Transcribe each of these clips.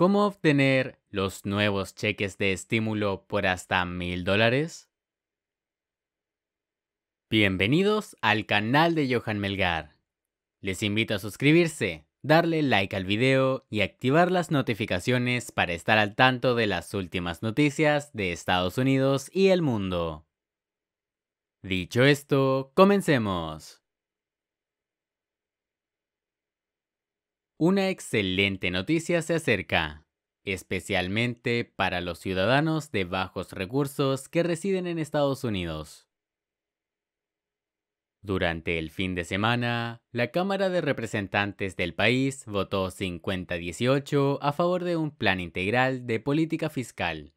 ¿Cómo obtener los nuevos cheques de estímulo por hasta mil dólares? Bienvenidos al canal de Johan Melgar. Les invito a suscribirse, darle like al video y activar las notificaciones para estar al tanto de las últimas noticias de Estados Unidos y el mundo. Dicho esto, comencemos. Una excelente noticia se acerca, especialmente para los ciudadanos de bajos recursos que residen en Estados Unidos. Durante el fin de semana, la Cámara de Representantes del país votó 50-18 a favor de un plan integral de política fiscal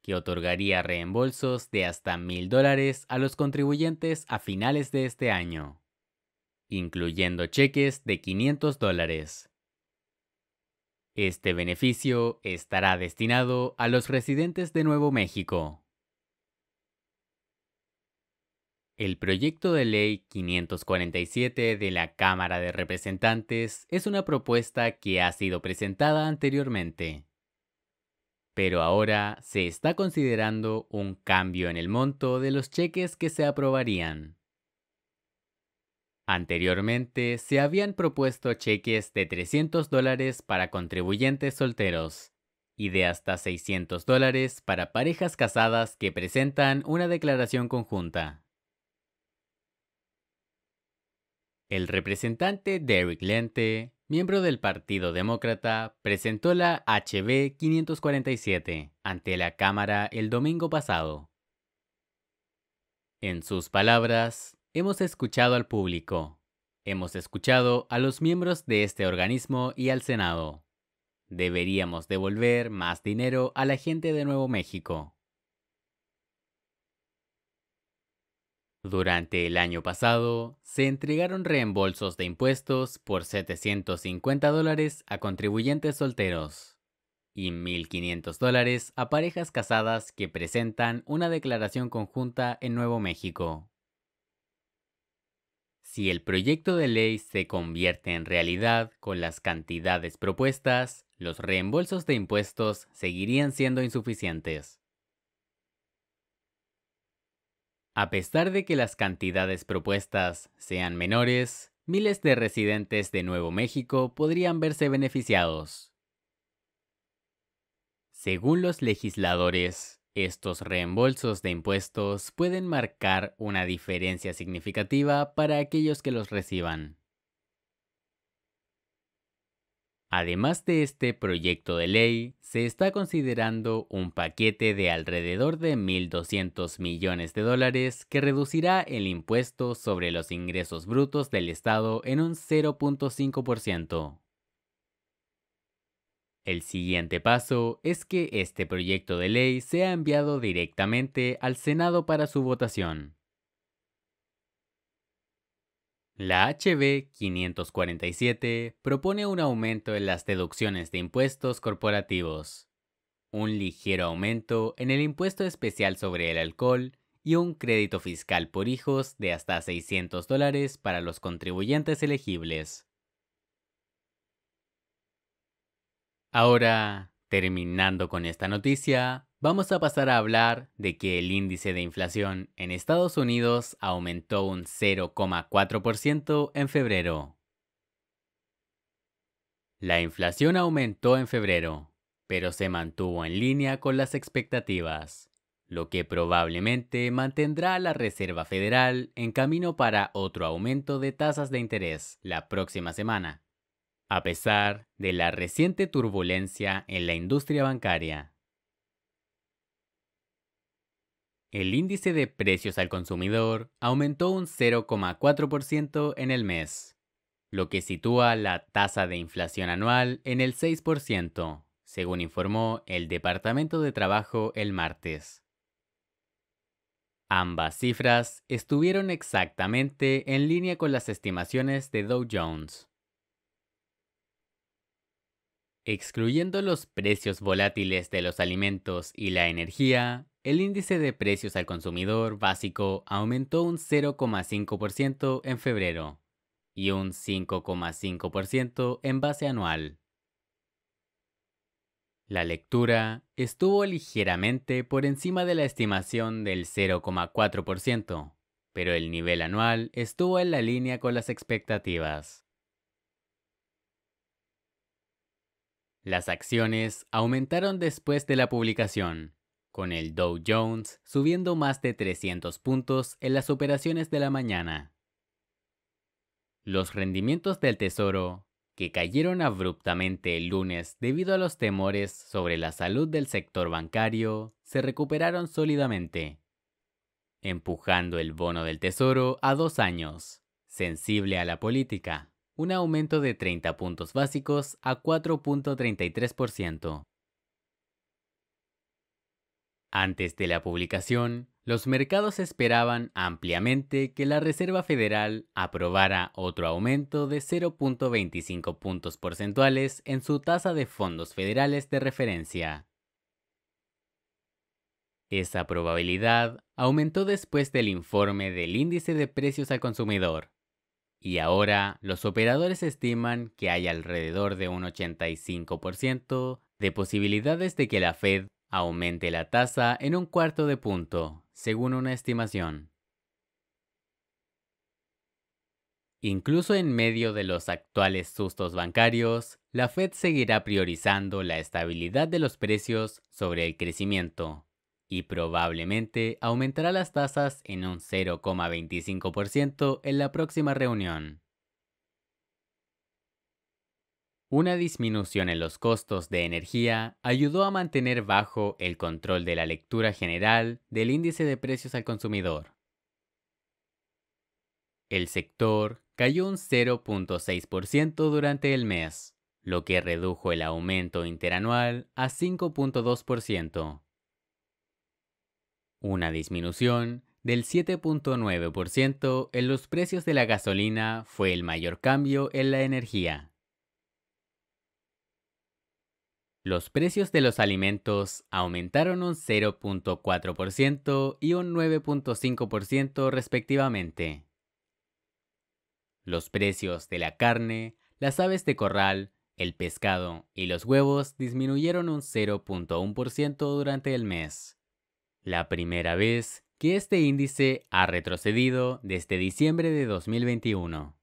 que otorgaría reembolsos de hasta mil dólares a los contribuyentes a finales de este año, incluyendo cheques de 500 dólares. Este beneficio estará destinado a los residentes de Nuevo México. El proyecto de ley 547 de la Cámara de Representantes es una propuesta que ha sido presentada anteriormente. Pero ahora se está considerando un cambio en el monto de los cheques que se aprobarían. Anteriormente se habían propuesto cheques de 300 dólares para contribuyentes solteros y de hasta 600 dólares para parejas casadas que presentan una declaración conjunta. El representante Derek Lente, miembro del Partido Demócrata, presentó la HB 547 ante la Cámara el domingo pasado. En sus palabras, Hemos escuchado al público. Hemos escuchado a los miembros de este organismo y al Senado. Deberíamos devolver más dinero a la gente de Nuevo México. Durante el año pasado, se entregaron reembolsos de impuestos por 750 dólares a contribuyentes solteros y 1.500 dólares a parejas casadas que presentan una declaración conjunta en Nuevo México. Si el proyecto de ley se convierte en realidad con las cantidades propuestas, los reembolsos de impuestos seguirían siendo insuficientes. A pesar de que las cantidades propuestas sean menores, miles de residentes de Nuevo México podrían verse beneficiados. Según los legisladores, estos reembolsos de impuestos pueden marcar una diferencia significativa para aquellos que los reciban. Además de este proyecto de ley, se está considerando un paquete de alrededor de 1.200 millones de dólares que reducirá el impuesto sobre los ingresos brutos del Estado en un 0.5%. El siguiente paso es que este proyecto de ley sea enviado directamente al Senado para su votación. La HB 547 propone un aumento en las deducciones de impuestos corporativos, un ligero aumento en el impuesto especial sobre el alcohol y un crédito fiscal por hijos de hasta 600 dólares para los contribuyentes elegibles. Ahora, terminando con esta noticia, vamos a pasar a hablar de que el índice de inflación en Estados Unidos aumentó un 0,4% en febrero. La inflación aumentó en febrero, pero se mantuvo en línea con las expectativas, lo que probablemente mantendrá a la Reserva Federal en camino para otro aumento de tasas de interés la próxima semana a pesar de la reciente turbulencia en la industria bancaria. El índice de precios al consumidor aumentó un 0,4% en el mes, lo que sitúa la tasa de inflación anual en el 6%, según informó el Departamento de Trabajo el martes. Ambas cifras estuvieron exactamente en línea con las estimaciones de Dow Jones. Excluyendo los precios volátiles de los alimentos y la energía, el índice de precios al consumidor básico aumentó un 0,5% en febrero y un 5,5% en base anual. La lectura estuvo ligeramente por encima de la estimación del 0,4%, pero el nivel anual estuvo en la línea con las expectativas. Las acciones aumentaron después de la publicación, con el Dow Jones subiendo más de 300 puntos en las operaciones de la mañana. Los rendimientos del Tesoro que cayeron abruptamente el lunes debido a los temores sobre la salud del sector bancario, se recuperaron sólidamente, empujando el bono del Tesoro a dos años, sensible a la política, un aumento de 30 puntos básicos a 4.33%. Antes de la publicación, los mercados esperaban ampliamente que la Reserva Federal aprobara otro aumento de 0.25 puntos porcentuales en su tasa de fondos federales de referencia. Esa probabilidad aumentó después del informe del índice de precios al consumidor, y ahora los operadores estiman que hay alrededor de un 85% de posibilidades de que la Fed aumente la tasa en un cuarto de punto, según una estimación. Incluso en medio de los actuales sustos bancarios, la Fed seguirá priorizando la estabilidad de los precios sobre el crecimiento y probablemente aumentará las tasas en un 0,25% en la próxima reunión. Una disminución en los costos de energía ayudó a mantener bajo el control de la lectura general del índice de precios al consumidor. El sector cayó un 0.6% durante el mes, lo que redujo el aumento interanual a 5.2%. Una disminución del 7.9% en los precios de la gasolina fue el mayor cambio en la energía. Los precios de los alimentos aumentaron un 0.4% y un 9.5% respectivamente. Los precios de la carne, las aves de corral, el pescado y los huevos disminuyeron un 0.1% durante el mes. La primera vez que este índice ha retrocedido desde diciembre de 2021.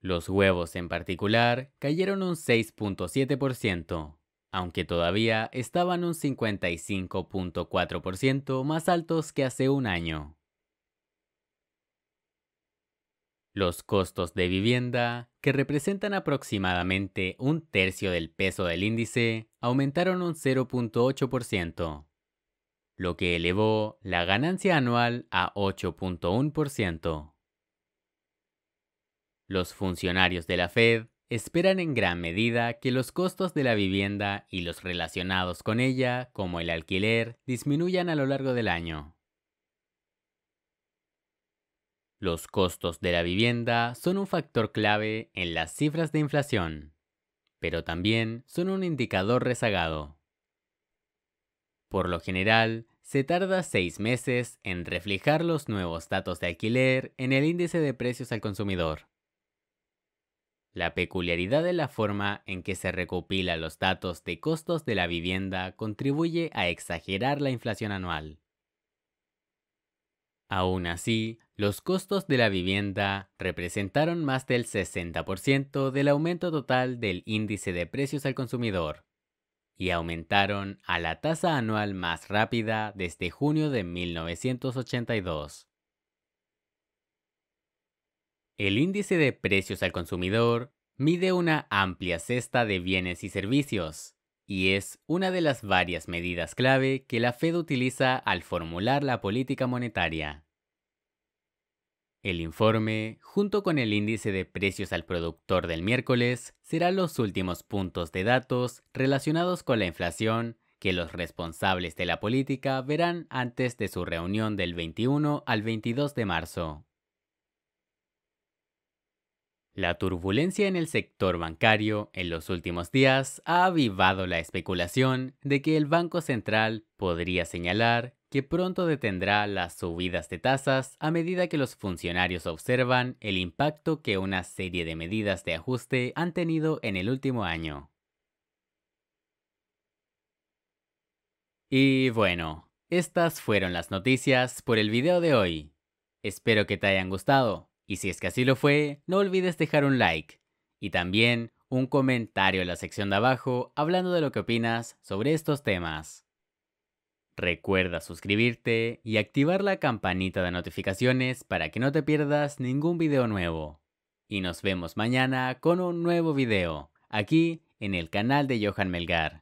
Los huevos en particular cayeron un 6.7%, aunque todavía estaban un 55.4% más altos que hace un año. Los costos de vivienda, que representan aproximadamente un tercio del peso del índice, aumentaron un 0.8%, lo que elevó la ganancia anual a 8.1%. Los funcionarios de la Fed esperan en gran medida que los costos de la vivienda y los relacionados con ella, como el alquiler, disminuyan a lo largo del año. Los costos de la vivienda son un factor clave en las cifras de inflación, pero también son un indicador rezagado. Por lo general, se tarda seis meses en reflejar los nuevos datos de alquiler en el índice de precios al consumidor. La peculiaridad de la forma en que se recopilan los datos de costos de la vivienda contribuye a exagerar la inflación anual. Aún así, los costos de la vivienda representaron más del 60% del aumento total del índice de precios al consumidor y aumentaron a la tasa anual más rápida desde junio de 1982. El índice de precios al consumidor mide una amplia cesta de bienes y servicios, y es una de las varias medidas clave que la Fed utiliza al formular la política monetaria. El informe, junto con el índice de precios al productor del miércoles, serán los últimos puntos de datos relacionados con la inflación que los responsables de la política verán antes de su reunión del 21 al 22 de marzo. La turbulencia en el sector bancario en los últimos días ha avivado la especulación de que el Banco Central podría señalar que pronto detendrá las subidas de tasas a medida que los funcionarios observan el impacto que una serie de medidas de ajuste han tenido en el último año. Y bueno, estas fueron las noticias por el video de hoy. Espero que te hayan gustado, y si es que así lo fue, no olvides dejar un like, y también un comentario en la sección de abajo hablando de lo que opinas sobre estos temas. Recuerda suscribirte y activar la campanita de notificaciones para que no te pierdas ningún video nuevo. Y nos vemos mañana con un nuevo video, aquí en el canal de Johan Melgar.